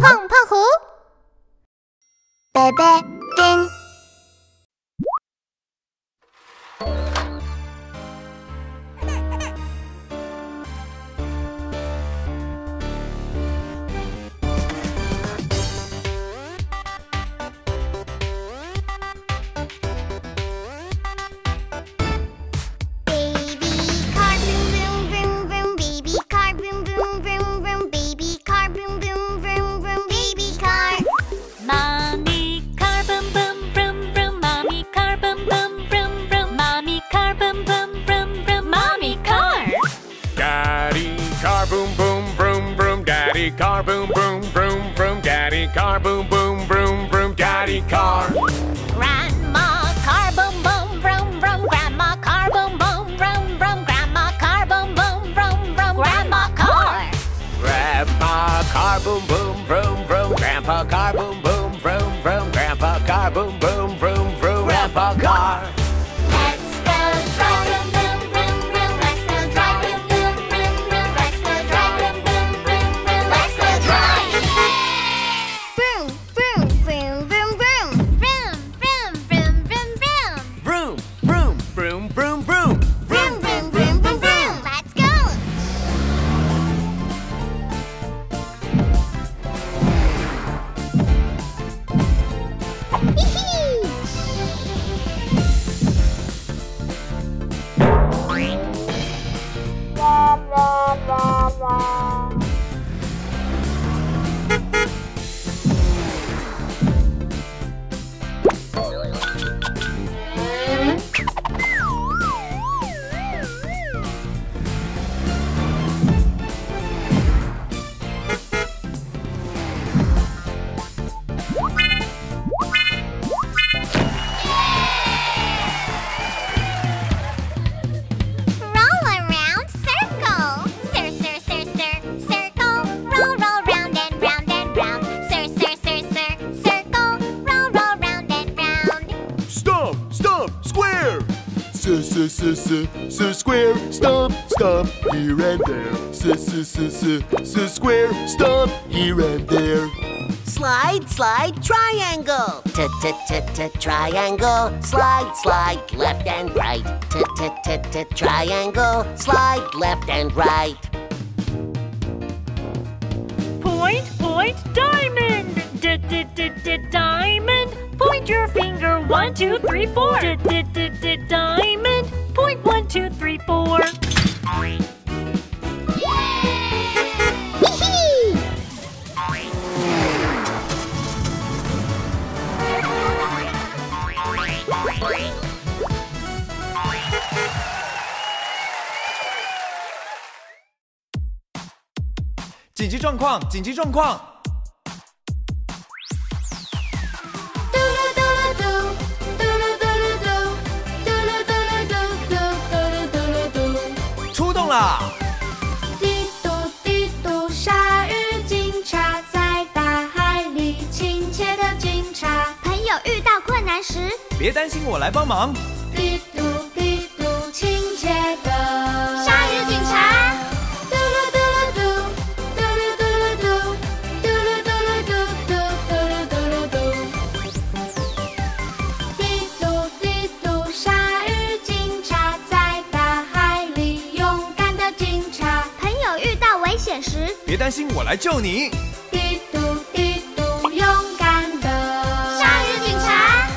胖胖虎，贝贝丁。S s s square stomp stomp here and there s s s s square stomp here and there slide slide triangle t t t t triangle slide slide left and right t t t t triangle slide left and right point point diamond d d d d diamond point your finger one two three four d d d d diamond Point one, two, three, four. 紧急状况！紧急状况！滴嘟嘟嘟，鲨鱼警察在大海里，亲切的警察。朋友遇到困难时，别担心，我来帮忙。嘟嘟嘟嘟，亲切的别担心，我来救你。滴嘟滴嘟，勇敢的鲨鱼警察。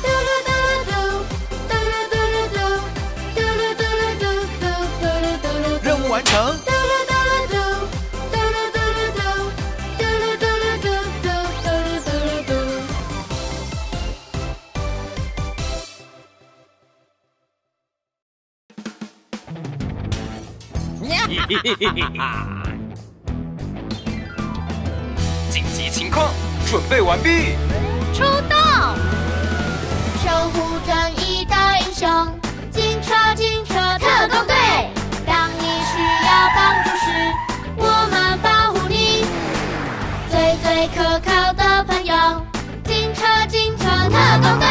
嘟噜嘟噜嘟，嘟噜嘟噜嘟，嘟噜嘟噜嘟嘟嘟噜嘟噜。任务完成。嘟噜嘟噜嘟，嘟噜嘟噜嘟，嘟噜嘟噜嘟嘟嘟噜嘟噜嘟。呀哈哈哈！情准备完毕，出动！守护正义的英雄，警车警车特工队。当你需要帮助时，我们保护你。最最可靠的朋友，警车警车特工队。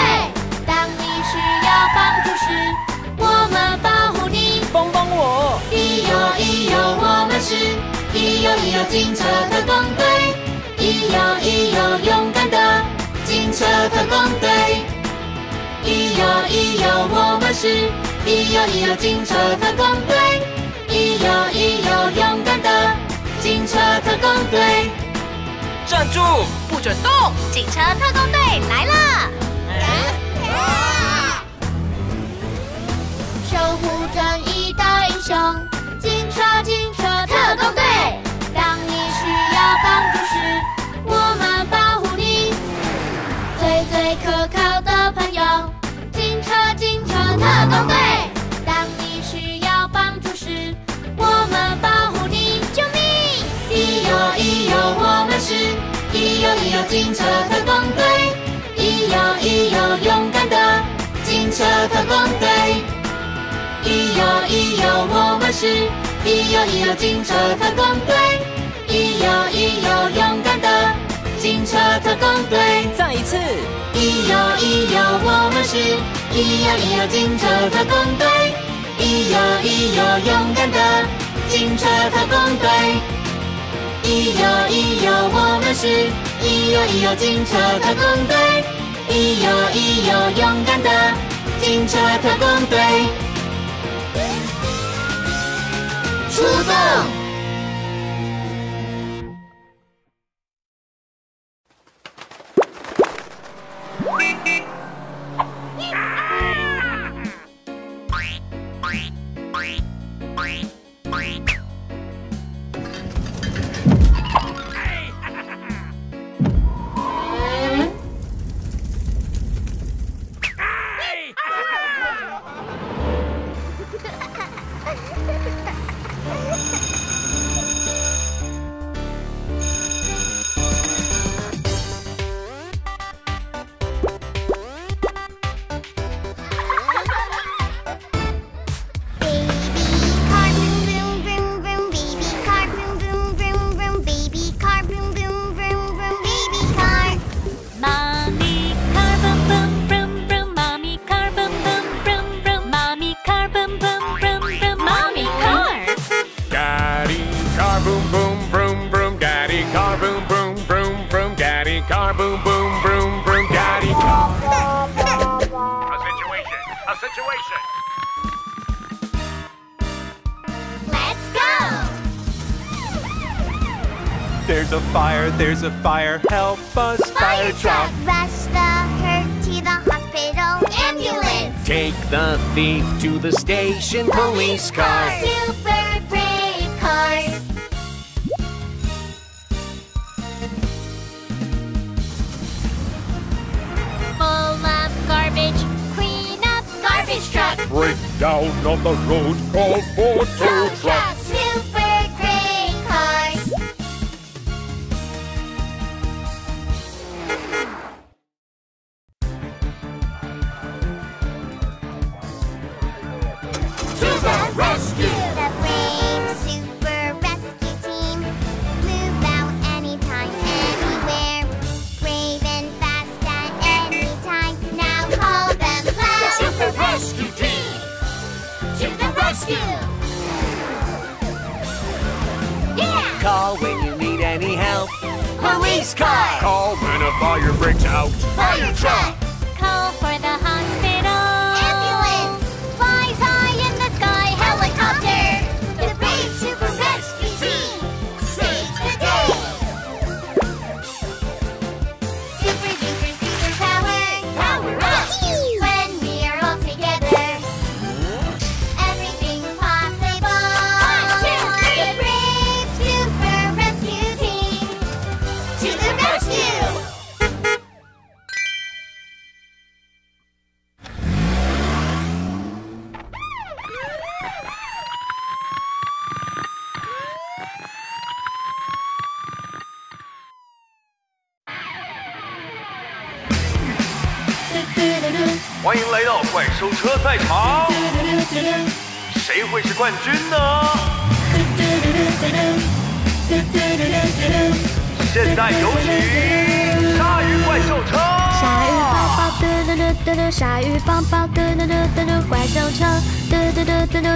当你需要帮助时，我们保护你。帮帮我！咿哟咿哟，我们是咿哟咿哟警车特工队。特工队，咿呀咿呀，我们是，咿呀咿呀，警车特工队，咿呀咿呀，勇敢的，警车特工队，站住，不准动，警车特工队来了。守护正义的英雄，警车警车特工队。特工队。咿哟咿哟，我们是咿哟咿哟警车特工队。咿哟咿哟，勇敢的警车特工队。再一次，咿哟咿哟，我们是咿哟咿哟警车特工队。咿哟咿哟，勇敢的警车特工队。咿哟咿哟，我们是咿哟咿哟警车特工队。咿哟咿哟，勇敢的警车特工队。出动 there's a fire, there's a fire. Help us, fire truck. Rush the hurt to the hospital. Ambulance! Take the thief to the station. Police car. Super brave cars. Full of garbage. Clean up garbage truck. Break down on the road, call for tow truck.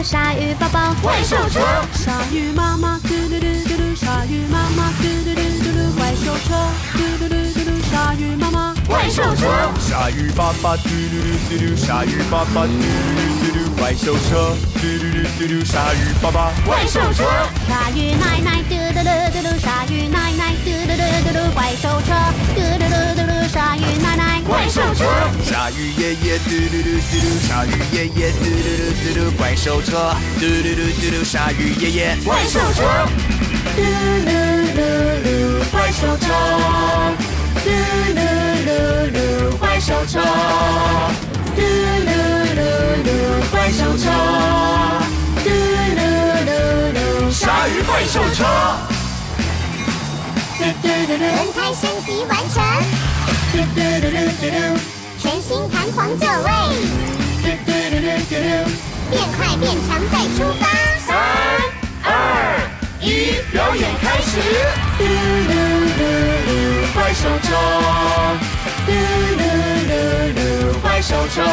鲨鱼宝宝怪兽车。鲨鱼妈妈嘟嘟嘟嘟嘟，鲨鱼妈妈嘟嘟嘟嘟嘟，怪兽车。嘟嘟嘟嘟嘟，鲨鱼妈妈。怪兽车。鲨鲨鱼爸爸嘟嘟嘟嘟嘟，鲨鱼爸爸嘟嘟嘟嘟噜，怪兽车。嘟嘟嘟嘟嘟，鲨鱼爸爸怪兽车，鲨鱼奶鲨鱼爷爷嘟嘟嘟嘟嘟，鲨鱼爷爷嘟嘟嘟嘟嘟，怪兽车嘟嘟嘟嘟嘟，鲨鱼爷爷怪兽车，嘟噜噜噜，怪兽车，嘟噜噜噜，怪兽车，嘟噜噜噜，怪兽车，嘟噜噜噜，鲨鱼怪兽车，嘟嘟嘟嘟，轮胎升级完成，嘟嘟嘟嘟嘟噜，全新弹簧座位，变快变强再出发。三二一，表演开始，嘟噜噜噜，怪兽车，嘟噜噜噜，怪兽车，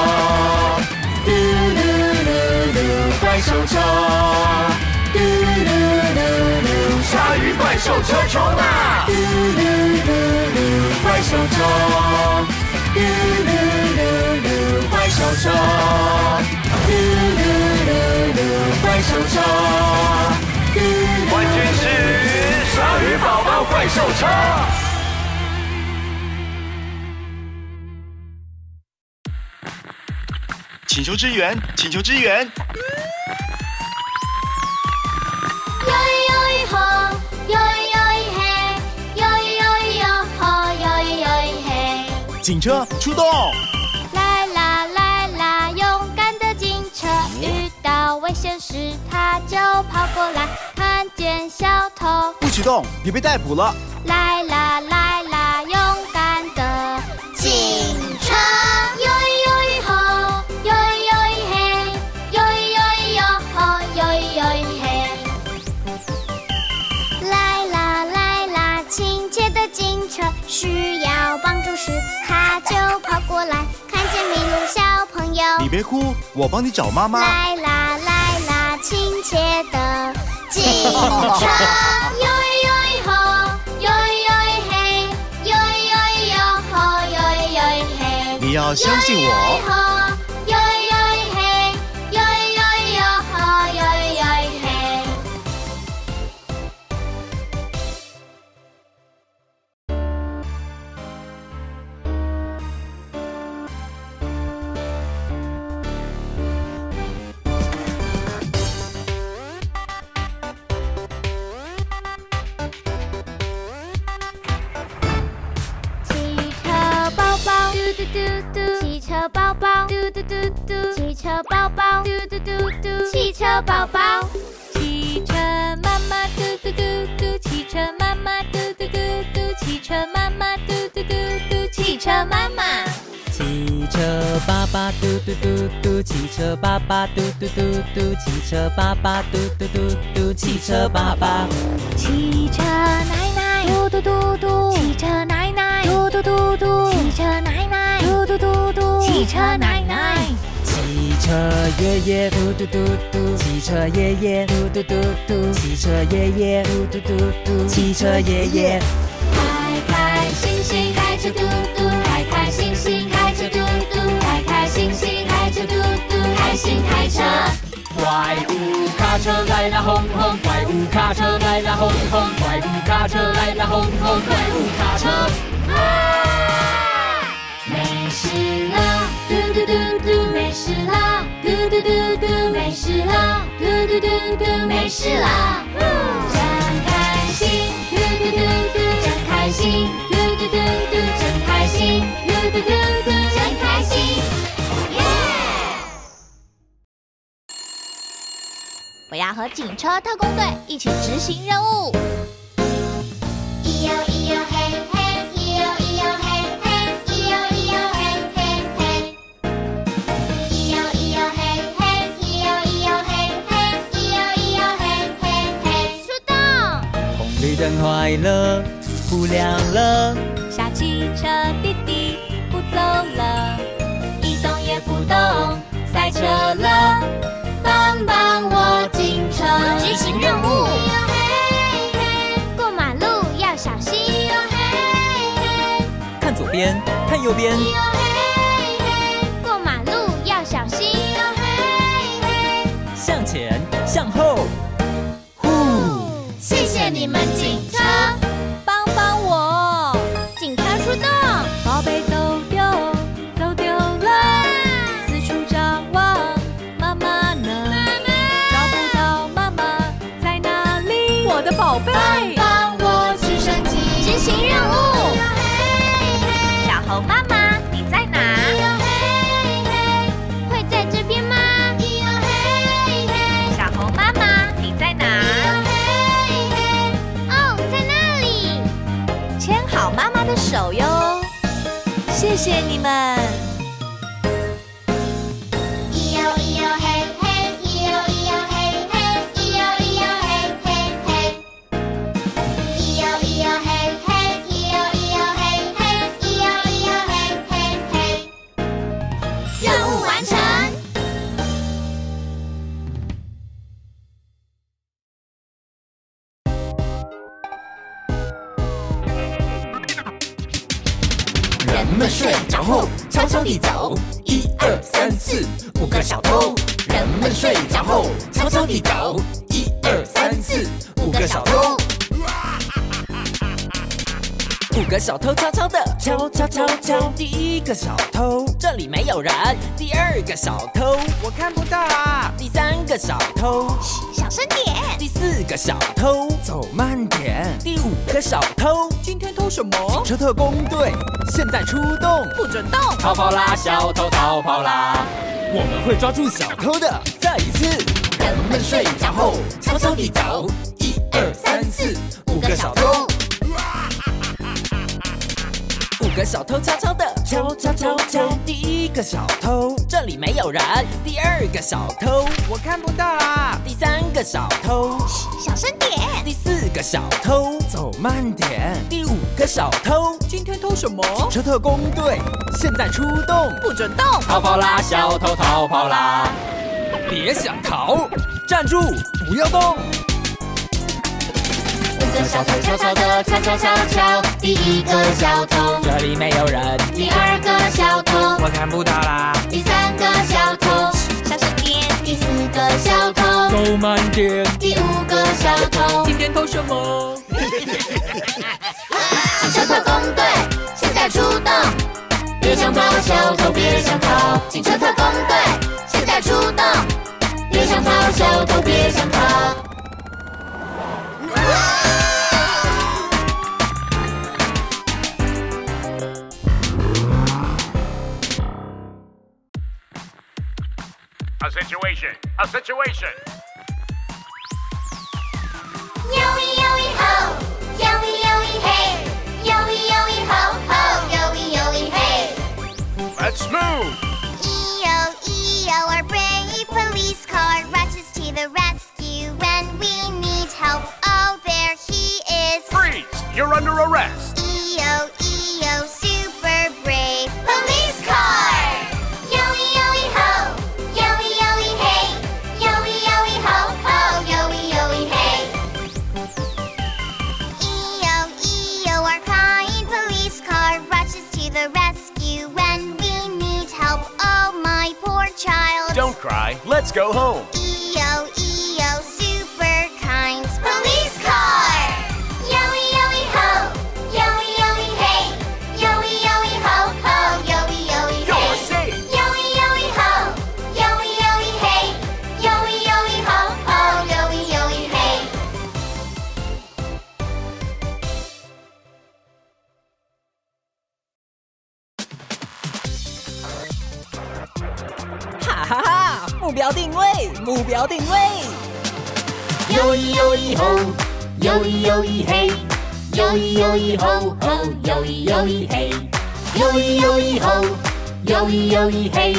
嘟噜噜噜，怪兽车，嘟噜噜噜，鲨鱼怪兽车冲啊！嘟噜噜噜，怪兽车，嘟噜噜噜，怪兽车，嘟噜噜噜，怪兽车，嘟噜冠军是鲨鱼宝宝怪兽车。请求支援，请求支援！警车出动！来啦来啦，勇敢的警车，遇到危险时他就跑过来，看见小偷。不许动，你被逮捕了！来啦来啦，勇敢的警车，别哭，我帮你找妈妈。来啦来啦，亲切的警车，哟哟吼，哟哟嘿，哟哟哟吼，哟哟嘿。你要相信我。嘟嘟嘟嘟，汽车宝宝，嘟嘟嘟嘟，汽车宝宝，汽车妈妈，嘟嘟嘟嘟，汽车妈妈，嘟嘟嘟嘟，汽车妈妈，嘟嘟嘟嘟，汽车妈妈。汽车爸爸嘟嘟嘟嘟，汽车爸爸嘟嘟嘟嘟，汽车爸爸嘟嘟嘟嘟，汽车爸爸。汽车奶奶，嘟嘟嘟嘟，汽车奶奶，嘟嘟嘟嘟，汽车奶奶，嘟嘟嘟嘟，汽车奶奶。汽车爷爷嘟嘟嘟嘟，汽车爷爷嘟嘟嘟嘟，汽车爷爷嘟嘟嘟嘟，汽车爷爷。怪物卡车来啦轰轰，怪物卡车来啦轰轰，怪物卡车来啦轰轰，怪物卡车。啊没事啦，嘟嘟嘟嘟，没事啦，嘟嘟嘟嘟，没事啦，嘟嘟嘟嘟，没事啦。真开心，嘟嘟嘟嘟，真开心，嘟嘟嘟嘟，真开心，嘟嘟嘟和警车特工队一起执行任务。咿哟咿哟嘿嘿，咿哟咿哟嘿嘿，咿哟咿哟嘿嘿嘿。咿哟咿哟嘿嘿，咿哟咿哟嘿嘿，咿哟咿哟嘿嘿嘿。出动！红绿灯坏了，不亮了，小汽车弟弟不走了，一动也不动，赛车了，帮帮我，警车执行任务。过马路要小心。看左边，看右边。过马路要小心。向前，向后。呼，谢谢你们，警车。谢谢你们。敲敲敲，第一个小偷这里没有人，第二个小偷我看不到啊，第三个小偷小声点。第四个小偷走慢点，第五个小偷今天偷什么？警车特工队现在出动，不准动！逃跑啦，小偷逃跑啦！我们会抓住小偷的。再一次，人们睡着后悄悄地走，一二三四五个小偷。五个小偷悄悄的悄悄悄悄，第一个小偷这里没有人，第二个小偷我看不到啊，第三个小偷小声点。第四个小偷走慢点，第五个小偷今天偷什么？警车特工队现在出动，不准动！逃跑啦，小偷逃跑啦！别想逃，站住，不要动！个小偷悄悄地悄悄悄悄，第一个小偷，这里没有人，第二个小偷，我看不到啦，第三个小偷，小声点。第四个小偷，走慢点，第五个小偷。今天偷什么？警车特工队现在出动，别想逃，小偷别想逃。警车特工队 situation. A situation. 哟咦哟咦吼，哟咦哟咦嘿，哟咦哟咦吼吼，哟咦哟咦嘿。Let's move. EO, EO, our brave police car rushes to the rescue when we need help. Oh, there he is. Freeze! You're under arrest. 标定位，目标定位。哟咦哟咦吼，哟咦哟咦嘿，哟咦哟咦吼吼，哟咦哟咦嘿，哟咦哟咦吼，哟咦哟咦嘿，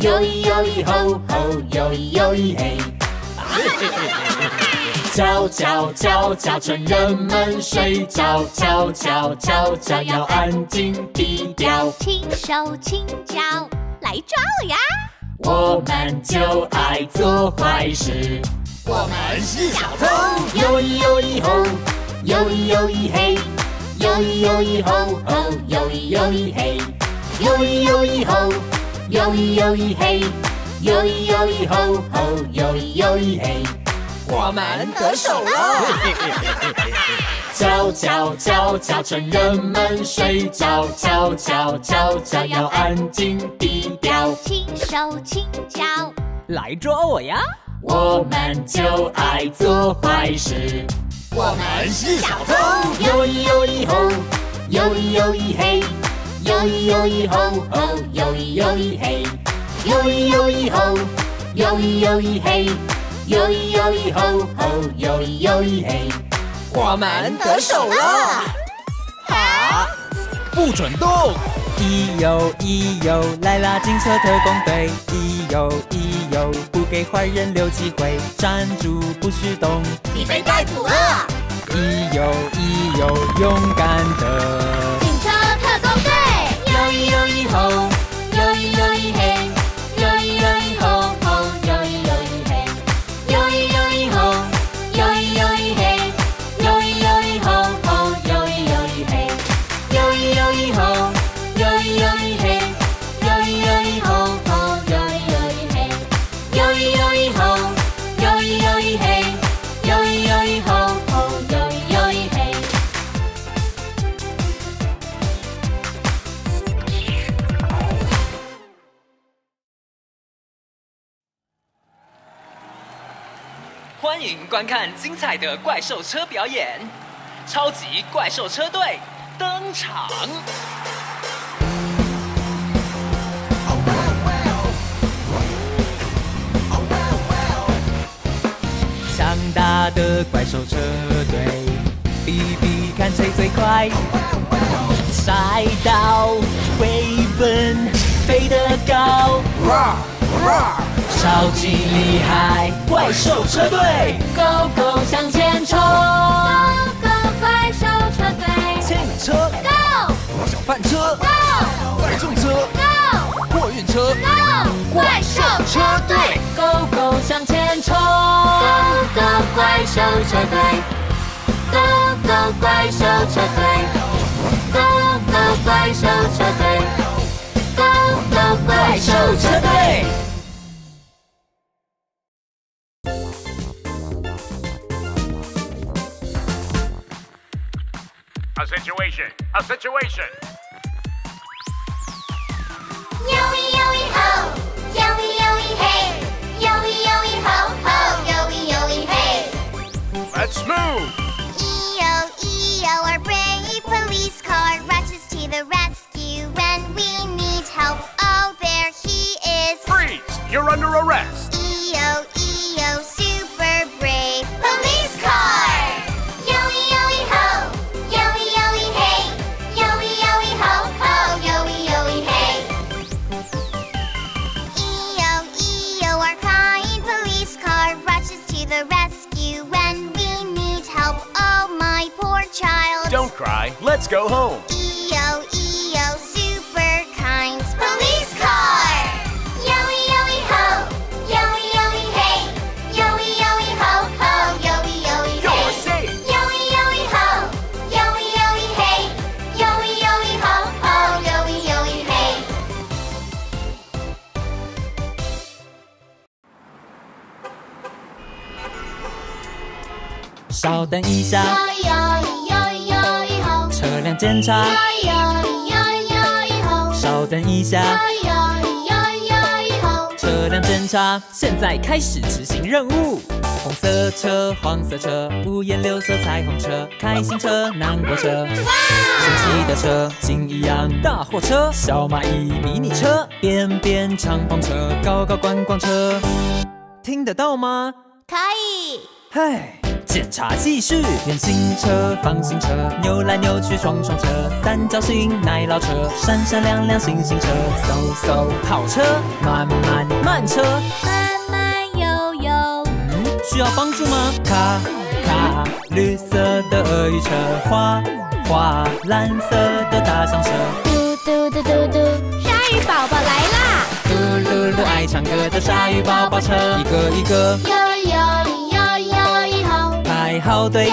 哟咦哟咦吼吼，哟咦哟咦嘿。悄悄悄悄，趁人们睡着，悄悄悄悄，要安静低调。轻手轻脚，来抓我呀！我们就爱做坏事。我们是小偷。哟咦哟咦吼，哟咦哟咦嘿，哟咦哟咦吼吼，哟咦哟咦嘿，哟咦哟咦吼，哟咦哟咦嘿，哟咦哟咦吼吼，哟咦哟咦嘿。我们得手了！敲敲敲敲，趁人们睡着，敲敲敲敲，要安静低调。轻手轻脚，来捉我呀！我们就爱做坏事。我们是小偷。哟咦哟咦吼，哟咦哟咦嘿，哟咦哟咦吼吼，哟咦哟咦嘿，哟咦哟咦吼，哟咦哟咦嘿，哟咦哟咦吼吼，哟咦哟咦嘿。我们得手了！好，不准动！一游一游，来啦！警车特工队！一游一游，不给坏人留机会，站住不许动！你被逮捕了！一游一游，勇敢的警车特工队！哟咦哟咦吼，精彩的怪兽车表演，超级怪兽车队登场！强大的怪兽车队，比比看谁最快。赛道飞奔，飞得高，超级厉害，怪兽车队，Go Go 向前冲！Go Go 怪兽车队牵引车、！Go！搅拌车、Go 载重车、Go 货运车、Go 怪兽车队，Go Go 向前冲！Go Go 怪兽车队，Go Go 怪兽车队，Go Go 怪兽车队，Go Go 怪兽车队。A situation. A situation. 哟咦哟咦吼，哟咦哟咦嘿，哟咦哟咦吼吼，哟咦哟咦嘿。Let's move. 检查。哟哟哟吼，稍等一下，哟哟哟吼，车辆检查，现在开始执行任务。红色车、黄色车、五颜六色彩虹车、开心车、南瓜车、神奇的车、金一样大货车、小蚂蚁迷你车、边边敞篷车、高高观光车，听得到吗？可以。唉，检查继续，变形车、方形车、扭来扭去撞撞车、三角形奶酪车、闪闪亮亮星星车、嗖嗖跑车、慢慢慢车。慢慢悠悠，嗯，需要帮助吗？卡卡，绿色的鳄鱼车，花花，蓝色的大象车，嘟嘟嘟嘟嘟，鲨鱼宝宝来啦！嘟噜噜爱唱歌的鲨鱼宝宝车，一个一个哟哟哟哟好队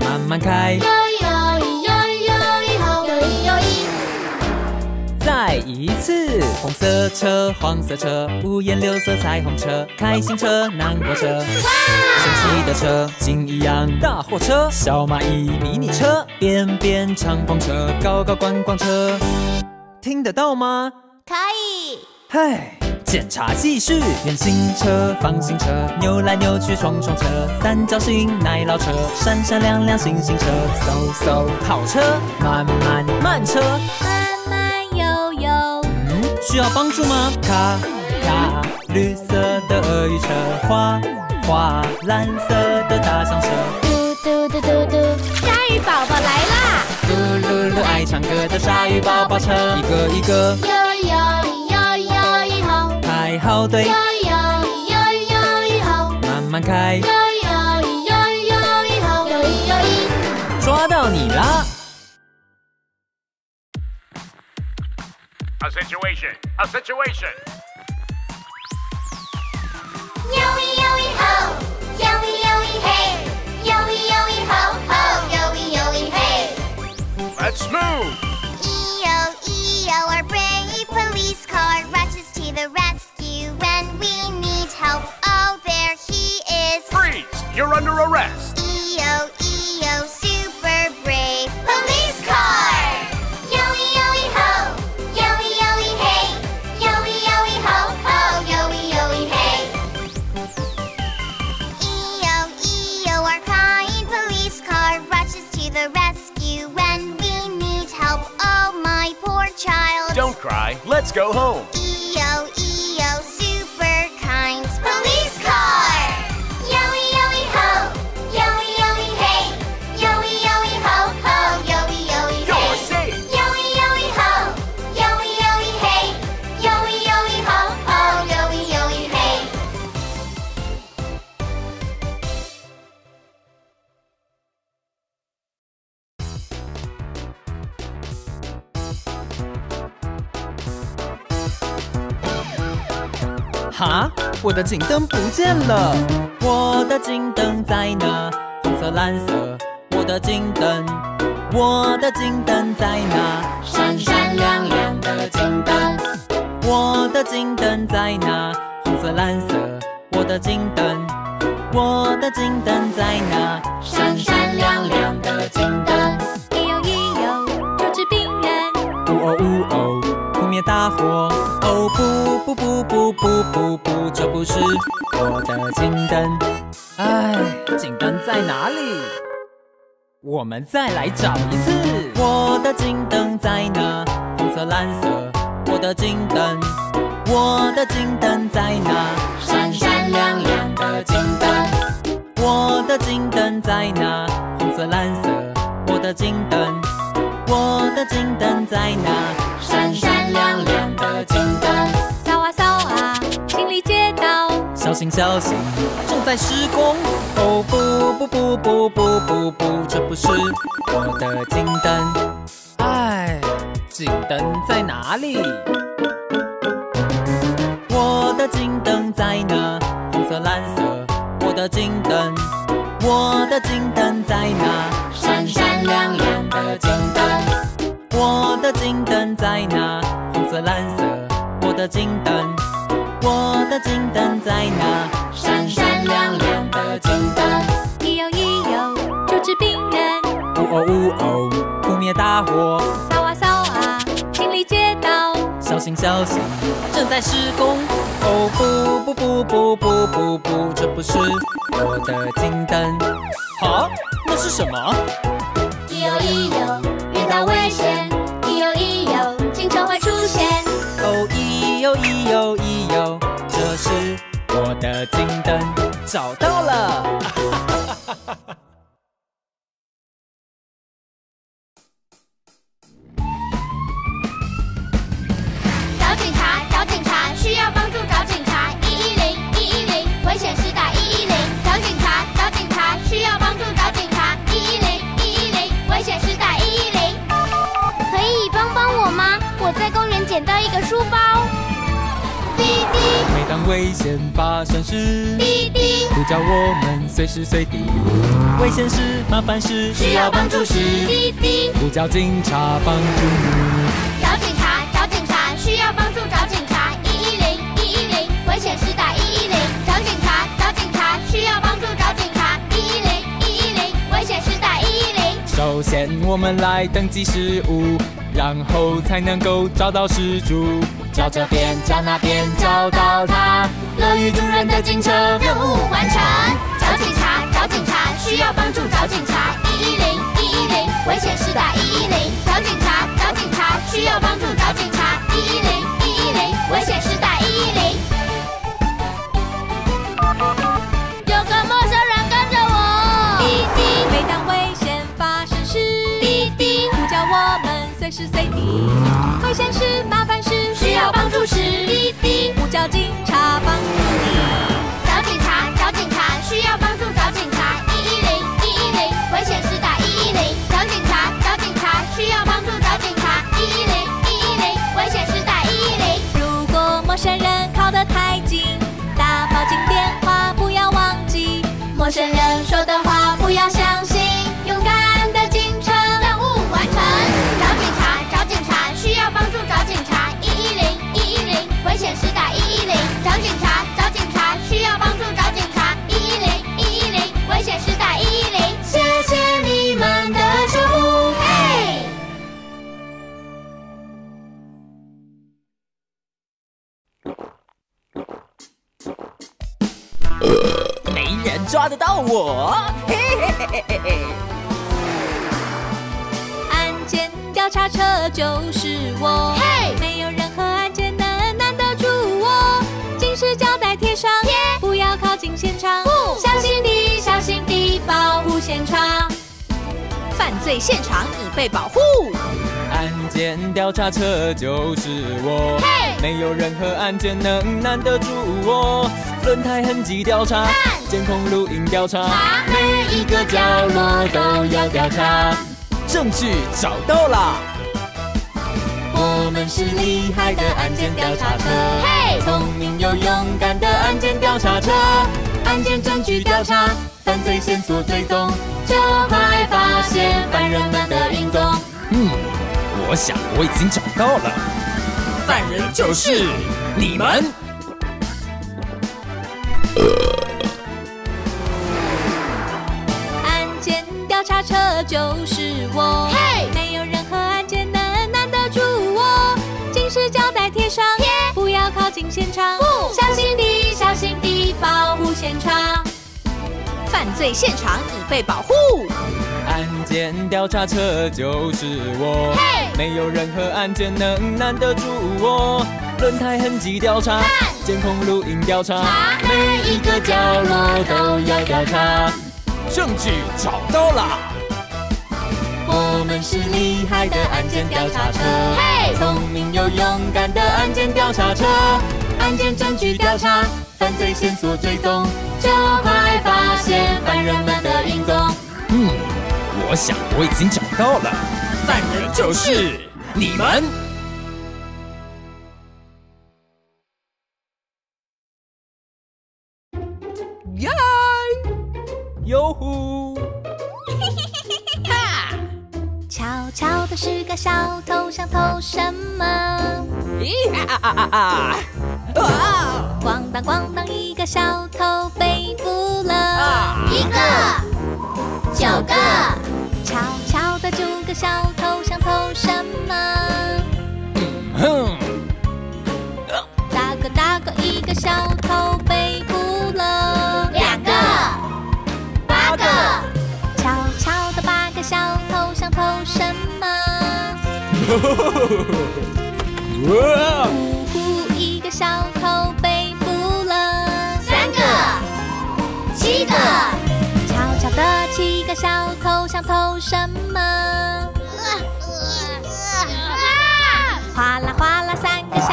慢慢开。再一次，红色色车、黄色车、五颜六色彩虹车、开心车、难过车、神奇的车、金一样大货车、小蚂蚁、迷你车、边边敞篷车、高高观光车，听得到吗？可以。嗨，检查继续，圆形车、方形车、扭来扭去双双车、三角形奶酪车、闪闪亮亮星星车、嗖嗖跑车、慢慢慢车。慢慢悠悠，嗯，需要帮助吗？卡卡，绿色的鳄鱼车，花花，蓝色的大象车，嘟嘟嘟嘟嘟，鲨鱼宝宝来啦！噜噜噜，爱唱歌的鲨鱼宝宝车，一个一个哟哟哟哟以后，排好队哟，哟哟哟以后，慢慢开哟，哟哟哟以后，哟一哟一。抓到你啦！A situation. A situation. Yoey yoey ho, yoey yoey hey, yoey yoey ho ho, yoey yoey hey. Let's move. EO EO, our brave police car rushes to the rescue when we need help. Oh, there he is. Freeze. You're under arrest. EO EO, super brave police car. Yoey yoey ho, yoey yoey hey, yoey yoey ho ho, yoey yoey hey. EO EO, our kind police car rushes to the rescue when we need help. Oh, my poor child. Don't cry. Let's go home. EO 我的警灯不见了，我的警灯在哪？红色、蓝色，我的警灯，我的警灯在哪？闪闪亮亮的警灯，我的警灯在哪？红色、蓝色，我的警灯，我的警灯在哪？闪闪亮亮的警灯，一有一有，救治病人，呜哦呜哦，扑灭大火。不不不不不不不，这不是我的警灯。唉，警灯在哪里？我们再来找一次。我的警灯在哪？红色、蓝色，我的警灯，我的警灯在哪？闪闪亮亮的金灯，我的警灯在哪？红色、蓝色，我的警灯，我的警灯在哪？闪闪亮亮的，里街道，小心小心，正在施工。哦不不不不不不不，这不是我的金灯。唉，金灯在哪里？我的金灯在哪？红色、蓝色，我的金灯，我的金灯在哪？闪闪亮亮的金灯，我的金灯在哪？红色、蓝色，我的金灯，我的金灯在哪？闪闪亮亮的金灯，一有一有，救治病人，呜哦呜哦，扑灭大火。扫啊扫啊，清理街道，小心小心，正在施工。哦不不不不不不不，这不是我的金灯。啊，那是什么？一有一有，遇到危险，一有一有，警车会出现。哦一呦一呦咦呦，这是我的金灯，找到了。找警察，找警察，需要帮助找警察，一一零一一零，危险时打一一零。找警察，找警察，需要帮助找警察，一一零一一零，危险时打一一零。可以帮帮我吗？我在公园捡到一每当危险发生时，滴滴，呼叫我们随时随地。危险时、麻烦时、需要帮助时，滴滴。呼叫警察帮助你。找警察，找警察，需要帮助找警察，一一零，一一零，危险时打一一零，找警察，找警察，需要帮首先我们来登记失物，然后才能够找到失主。找这边，找那边，找到他。乐于助人的警车，任务完成。找警察，找警察，需要帮助找警察，一一零一一零，危险时打一一零。找警察，找警察，需要帮助找警察，一一零一一零，危险随时随地。危险时、麻烦时、需要帮助时，滴滴呼叫警察帮助你。找警察，找警察，需要帮助找警察，一一零一一零，危险时打一一零。找警察，找警察，需要帮助找警察，一一零一一零，危险时打一一零。如果陌生人靠得太近，打报警电话不要忘记。陌生人说的我，嘿嘿嘿嘿嘿嘿。案件调查车就是我，嘿没有任何案件能难得住我。警示胶带贴上，贴不要靠近现场，不小心地，小心地保护现场。犯罪现场已被保护。案件调查车就是我，嘿没有任何案件能难得住我。轮胎痕迹调查，监控录音调查，查每一个角落都要调查。证据找到了，我们是厉害的案件调查车，嘿聪明又勇敢的案件调查车。案件证据调查，犯罪线索追踪，就快发现犯人们的影踪。嗯，我想我已经找到了，犯人就是你们。案件调查车就是我，嘿。没有任何案件能难得住我。警示胶带贴上，贴不要靠近现场，不。小心地，小心地保护现场。犯罪现场已被保护。案件调查车就是我，嘿没有任何案件能难得住我。轮胎痕迹调查，监控录音调查，查每一个角落都要调查。证据找到了，我们是厉害的案件调查车，嘿聪明又勇敢的案件调查车。案件证据调查，犯罪线索追踪，就快发现犯人们的影踪。嗯，我想我已经找到了，犯人就是你们。耶！哟呼！悄悄的是个小偷，想偷什么？咦啊啊啊啊！啊！咣当咣当，一个小偷被捕了。一个，九个，悄悄的九个小偷想偷什么？呼呼，一个小偷被捕了。三个，七个，悄悄的七个小偷想偷什么？啊，哗啦哗啦，三个小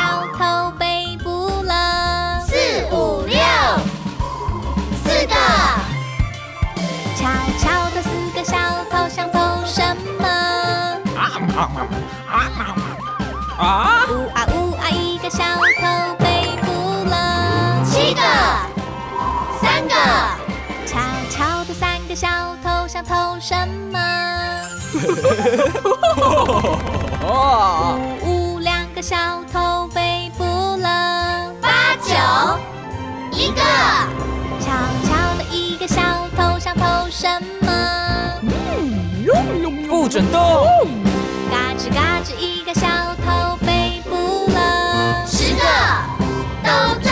啊啊啊！呜啊呜啊！一个小偷被捕了，七个，三个，悄悄的三个小偷想偷什么？呜呜，两个小偷被捕了，八九，一个，悄悄的一个小偷想偷什么？不准动！嘎吱嘎吱，一个小偷被捕了，十个。都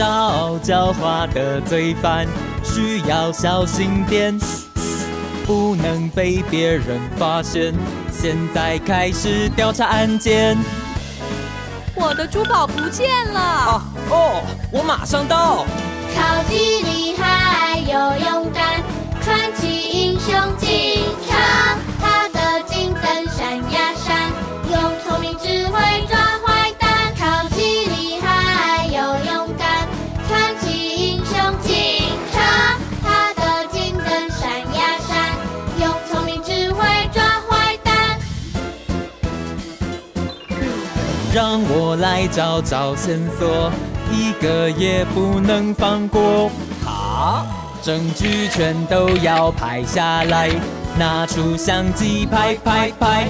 狡猾的罪犯，需要小心点，不能被别人发现。现在开始调查案件。我的珠宝不见了。啊哦，我马上到。超级厉害又勇敢，传奇英雄警车，他让我来找找线索，一个也不能放过。好，证据全都要拍下来，拿出相机拍拍拍。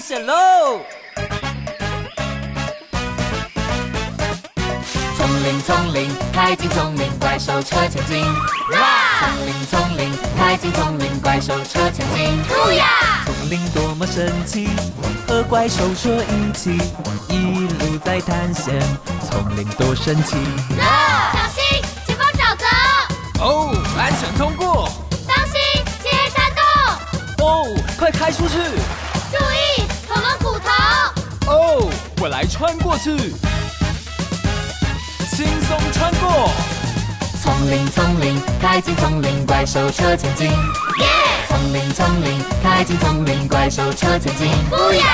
去探险喽！丛林丛林，开进丛林，怪兽车前进。丛林丛林，开进丛林，怪兽车前进。酷呀！丛林多么神奇，和怪兽车一起，一路在探险。丛林多神奇！小心，前方沼泽！哦，安全通过！当心，前山洞！哦，快开出去！我来穿过去，轻松穿过。丛林丛林，开进丛林，怪兽车前进。耶！丛林丛林，开进丛林，怪兽车前进。不呀！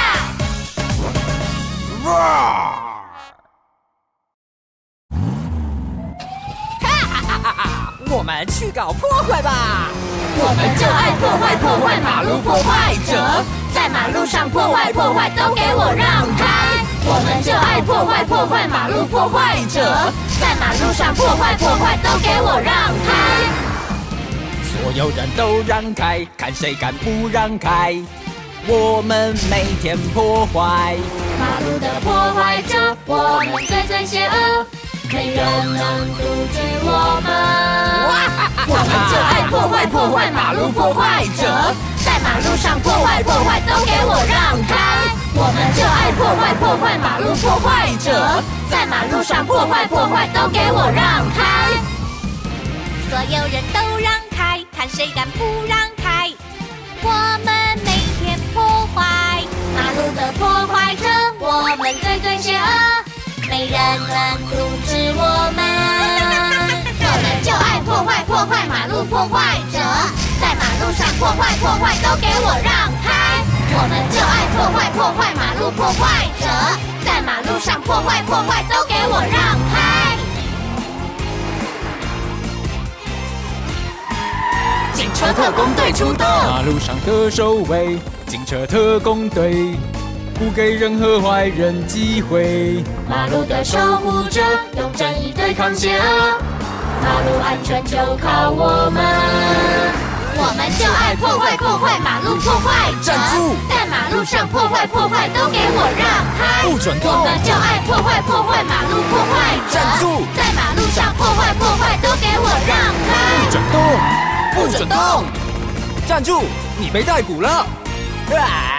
我们去搞破坏吧！我们就爱破坏破坏马路破坏者，在马路上破坏破坏都给我让开！我们就爱破坏破坏马路破坏者，在马路上破坏破坏都给我让开！所有人都让开，看谁敢不让开！我们每天破坏，马路的破坏者，我们最最邪恶，没人能阻止我们。我们就爱破坏破坏马路破坏者，在马路上破坏破坏都给我让开！我们就爱破坏破坏马路破坏者，在马路上破坏破坏都给我让开！所有人都让开，看谁敢不让开！我们每天破坏马路的破坏者，我们最最邪恶，没人能阻止我们。我们就爱破坏破坏马路破坏者，在马路上破坏破坏都给我让开！我们就爱破坏破坏马路破坏者，在马路上破坏破坏都给我让开！警车特工队出动，马路上的守卫，警车特工队，不给任何坏人机会。马路的守护者，用正义对抗邪恶，马路安全就靠我们。我们就爱破坏破破坏，马路破坏者站住在马路上破坏破坏，都给我让开！不准动我们就爱破坏破坏，马路破坏者站住在马路上破坏破坏，都给我让开！不准动，不准动，站住！你被逮捕了。啊